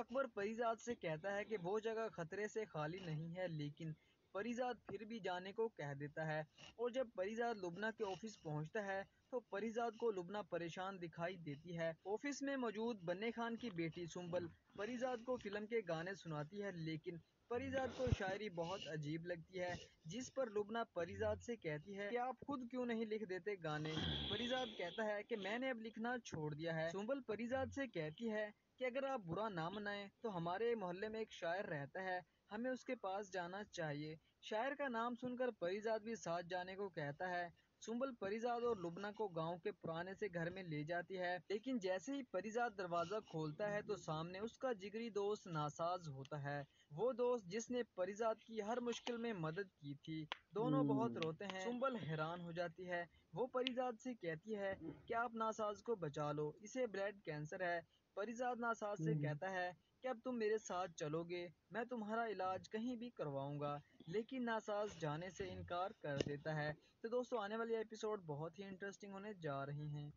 अकबर परिजात से कहता है कि वो जगह खतरे से खाली नहीं है, लेकिन परिजात फिर भी जाने को कह देता है। और जब परिजात लुबना के ऑफ़िस पहुँचता है तो परिजात को लुबना परेशान दिखाई देती है। ऑफ़िस में मौजूद बन्ने खान की बेटी सुम्बल परिजात को फ़िल्म के गाने सुनाती है, लेकिन परिजात को शायरी बहुत अजीब लगती है, जिस पर लुबना परिजात से कहती है कि आप खुद क्यों नहीं लिख देते गाने? परिजात कहता है कि मैंने अब लिखना छोड़ दिया है। सुम्बल परिजात से कहती है कि अगर आप बुरा ना मनाएँ तो हमारे मोहल्ले में एक शायर रहता है हमें उसके पास जाना चाहिए। शायर का नाम सुनकर परिजात भी साथ जाने को कहता है। सुम्बल परिजात और लुबना को गाँव के पुराने से घर में ले जाती है लेकिन जैसे ही परिजात दरवाज़ा खोलता है तो सामने उसका जिगरी दोस्त नासाज होता है। वो दोस्त जिसने परिजात की हर मुश्किल में मदद की थी। दोनों बहुत हम्म। रोते हैं। सुम्बल हैरान हो जाती है। वो परिजात से कहती है कि आप नासाज को बचा लो? इसे ब्लड कैंसर है। परिजात नासाज से हम्म। कहता है कि अब तुम मेरे साथ चलोगे मैं तुम्हारा इलाज कहीं भी करवाऊँगा। लेकिन नासाज जाने से इनकार कर देता है। तो दोस्तों आने वाले एपिसोड बहुत ही इंटरेस्टिंग होने जा रहे हैं।